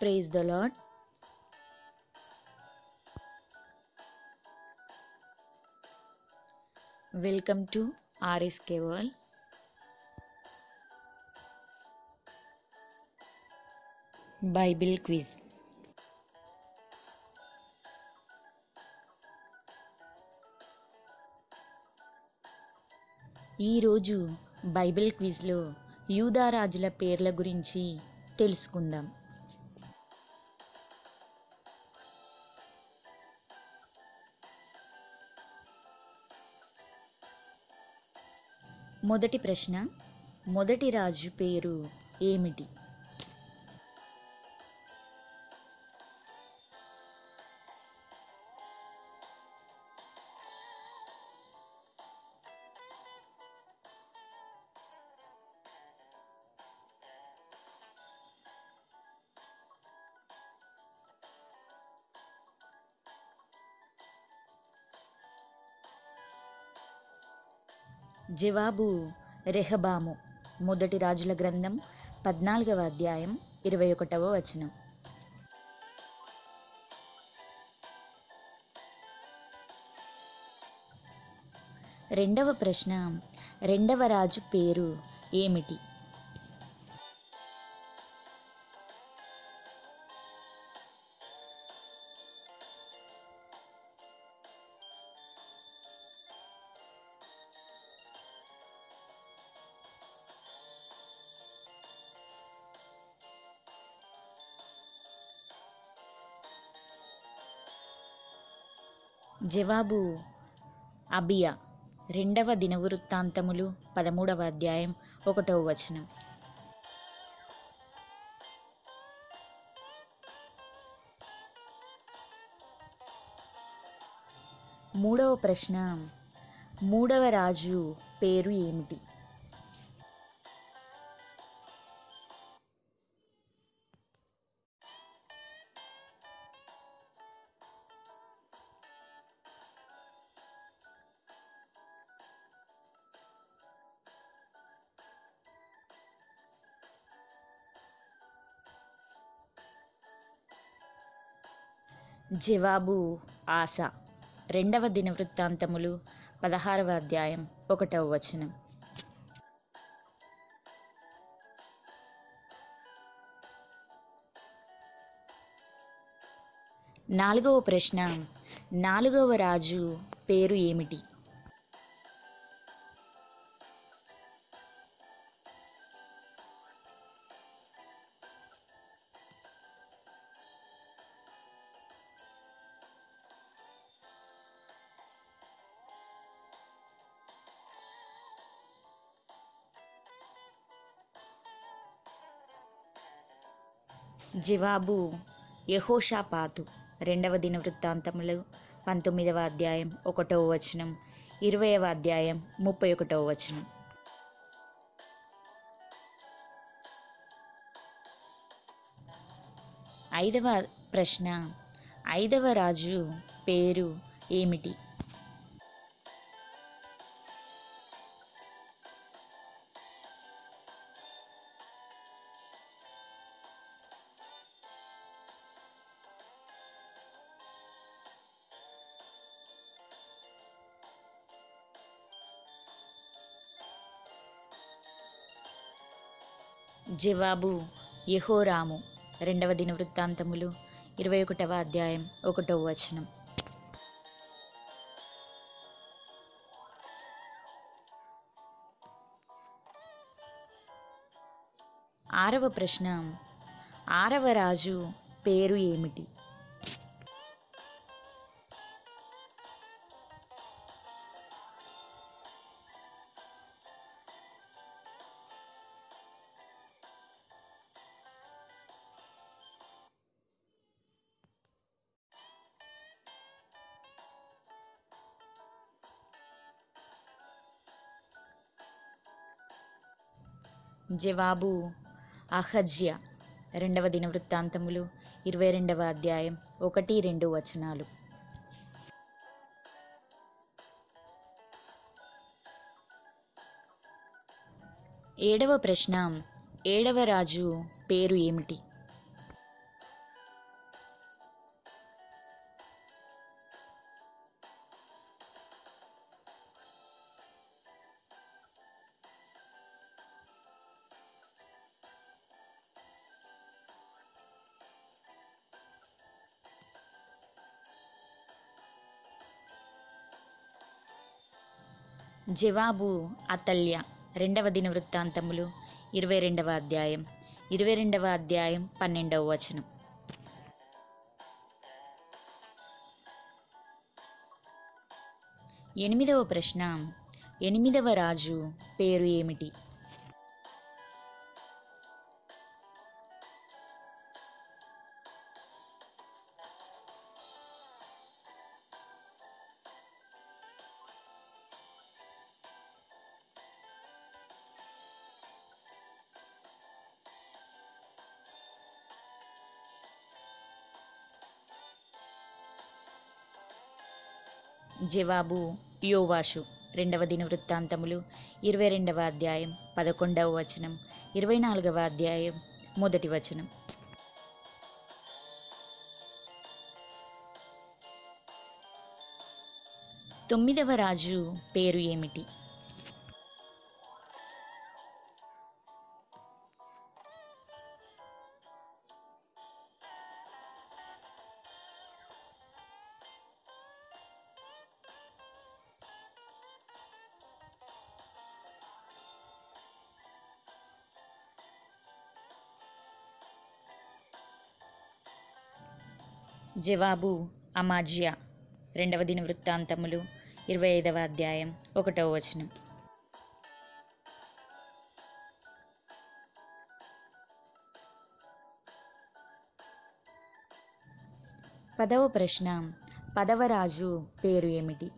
Praise the lord welcome to RSK world bible quiz ఈరోజు Bible క్విజ్లో యూదారాజుల పేర్ల గురించి తెలుసుకుందాం. మొదటి ప్రశ్న మొదటి రాజు పేరు ఏమిటి? జవాబు రెహబాము. మొదటి రాజుల గ్రంథం పద్నాలుగవ అధ్యాయం ఇరవై ఒకటవ వచనం. రెండవ ప్రశ్న రెండవ రాజు పేరు ఏమిటి? జవాబు అబియా. రెండవ దినవృత్తాంతములు పదమూడవ అధ్యాయం ఒకటవ వచనం. మూడవ ప్రశ్న మూడవ రాజు పేరు ఏమిటి? జవాబు ఆశ. రెండవ దినవృత్తాంతములు పదహారవ అధ్యాయం ఒకటవ వచనం. నాలుగవ ప్రశ్న నాలుగవ రాజు పేరు ఏమిటి? జవాబు యహోషాపాతు. రెండవ దిన వృత్తాంతములు పంతొమ్మిదవ అధ్యాయం ఒకటవ వచనం ఇరవైవ అధ్యాయం ముప్పై ఒకటవ వచనం. ఐదవ ప్రశ్న ఐదవ రాజు పేరు ఏమిటి? జవాబు యహోరాము. రెండవ దిన వృత్తాంతములు ఇరవై ఒకటవ అధ్యాయం ఒకటవ వచనం. ఆరవ ప్రశ్న ఆరవ రాజు పేరు ఏమిటి? జవాబు అహజ్య. రెండవ దిన వృత్తాంతములు ఇరవై రెండవ అధ్యాయం ఒకటి రెండు వచనాలు. ఏడవ ప్రశ్న ఏడవ రాజు పేరు ఏమిటి? జవాబు అతల్య. రెండవ దిన వృత్తాంతములు ఇరవై రెండవ అధ్యాయం ఇరవై రెండవ అధ్యాయం పన్నెండవ వచనం. ఎనిమిదవ ప్రశ్న ఎనిమిదవ రాజు పేరు ఏమిటి? జవాబు యోవాషు. రెండవ దిన వృత్తాంతములు ఇరవై రెండవ అధ్యాయం పదకొండవ వచనం ఇరవై నాలుగవ అధ్యాయం మొదటి వచనం. తొమ్మిదవ రాజు పేరు ఏమిటి? జవాబు అమాజియా. రెండవ దిన వృత్తాంతములు ఇరవై ఐదవ అధ్యాయం ఒకటవ వచనం. పదవ ప్రశ్న పదవ రాజు పేరు ఏమిటి?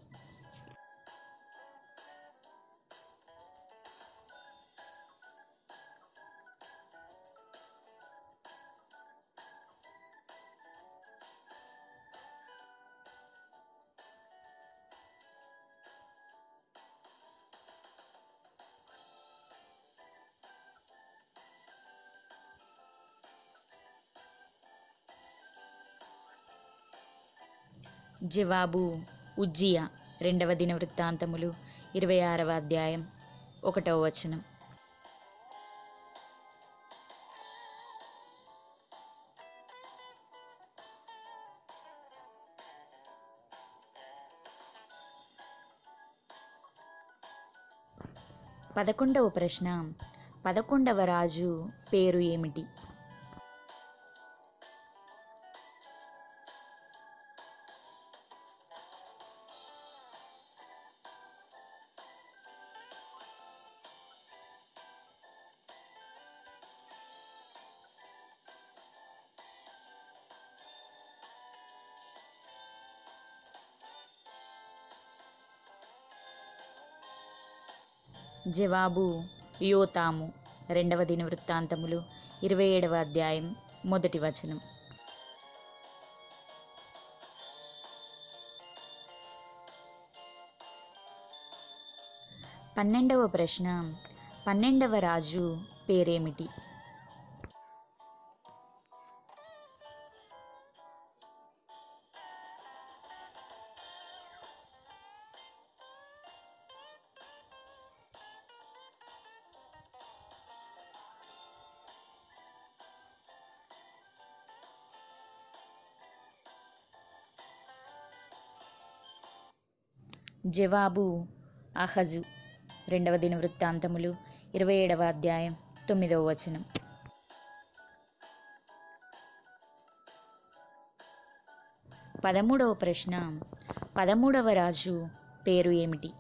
జవాబు ఉజ్జియా రెండవ దిన వృత్తాంతములు ఇరవై ఆరవ అధ్యాయం ఒకటవ వచనం. పదకొండవ ప్రశ్న పదకొండవ రాజు పేరు ఏమిటి? జవాబు యోతాము రెండవ దిన వృత్తాంతములు ఇరవై ఏడవ అధ్యాయం మొదటి వచనం. పన్నెండవ ప్రశ్న పన్నెండవ రాజు పేరేమిటి? జవాబు అహజు. రెండవ దిన వృత్తాంతములు ఇరవై ఏడవ అధ్యాయం తొమ్మిదవ వచనం. పదమూడవ ప్రశ్న పదమూడవ రాజు పేరు ఏమిటి?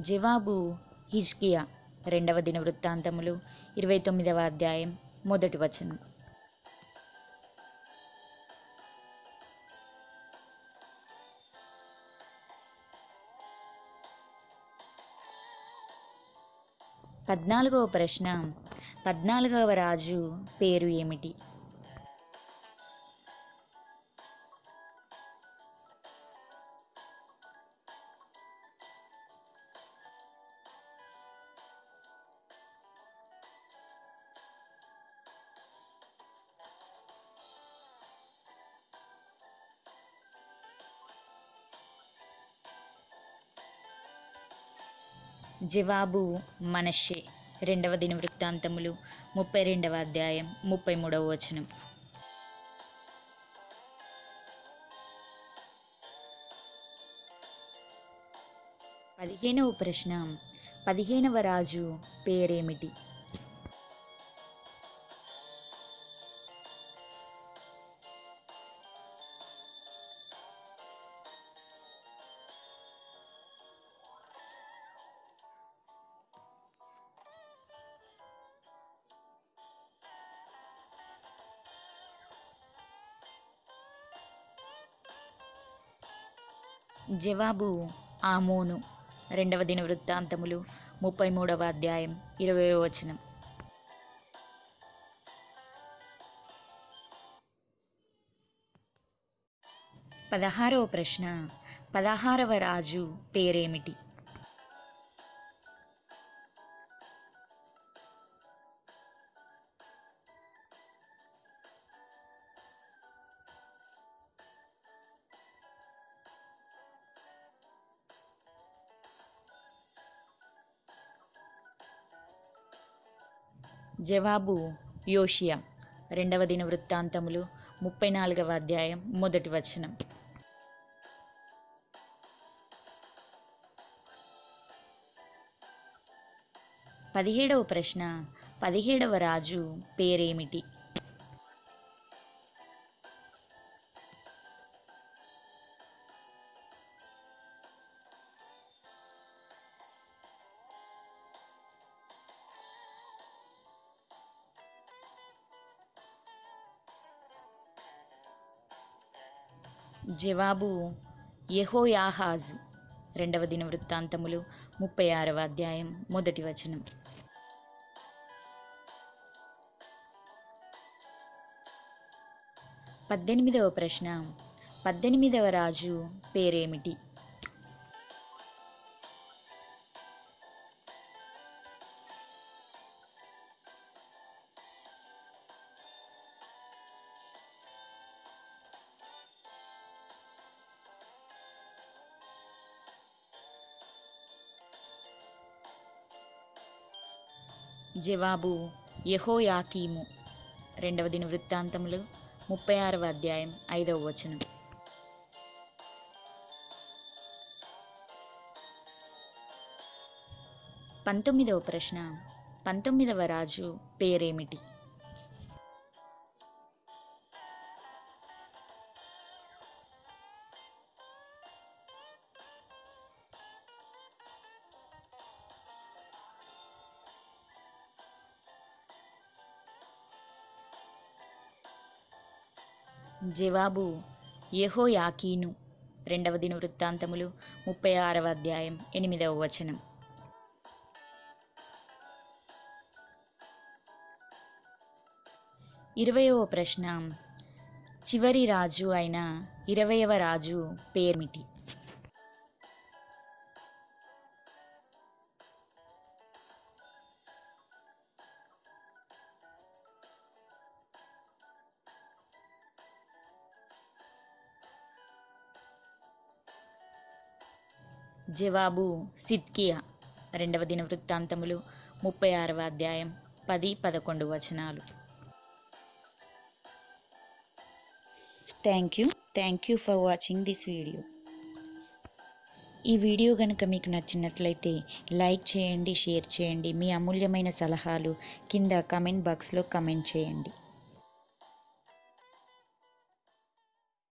జవాబు హిజ్కియా రెండవ దిన వృత్తాంతములు ఇరవై తొమ్మిదవ అధ్యాయం మొదటి వచనం. పద్నాలుగవ ప్రశ్న పద్నాలుగవ రాజు పేరు ఏమిటి? జవాబు మనషే రెండవ దిన వృత్తాంతములు ముప్పై రెండవ అధ్యాయం ముప్పై మూడవ వచనం. పదిహేనవ ప్రశ్న పదిహేనవ రాజు పేరేమిటి? జవాబు ఆమోను. రెండవ దిన వృత్తాంతములు ముప్పై మూడవ అధ్యాయం ఇరవై వచనం. పదహారవ ప్రశ్న పదహారవ రాజు పేరేమిటి? జవాబు యోషియా. రెండవ దిన వృత్తాంతములు ముప్పై నాలుగవ అధ్యాయం మొదటి వచనం. పదిహేడవ ప్రశ్న పదిహేడవ రాజు పేరేమిటి? జవాబు యహోయాహాజు. రెండవ దిన వృత్తాంతములు ముప్పై ఆరవ అధ్యాయం మొదటి వచనం. పద్దెనిమిదవ ప్రశ్న. పద్దెనిమిదవ రాజు పేరేమిటి? జవాబు యెహోయాకీము. రెండవ దిన వృత్తాంతములు ముప్పై ఆరవ అధ్యాయం ఐదవ వచనం. పంతొమ్మిదవ ప్రశ్న. పంతొమ్మిదవ రాజు పేరేమిటి? జవాబు యెహోయాకీను. రెండవ దిన వృత్తాంతములు ముప్పై ఆరవ అధ్యాయం ఎనిమిదవ వచనం. ఇరవయవ ప్రశ్న. చివరి రాజు అయిన ఇరవయవ రాజు పేర్మిటి? జవాబు సిద్కియా. రెండవ దిన వృత్తాంతములు ముప్పై ఆరవ అధ్యాయం పది పదకొండు వచనాలు. Thank you thank you for watching this video ఈ వీడియో కనుక మీకు నచ్చినట్లయితే లైక్ చేయండి షేర్ చేయండి. మీ అమూల్యమైన సలహాలు కింద కమెంట్ బాక్స్లో కమెంట్ చేయండి.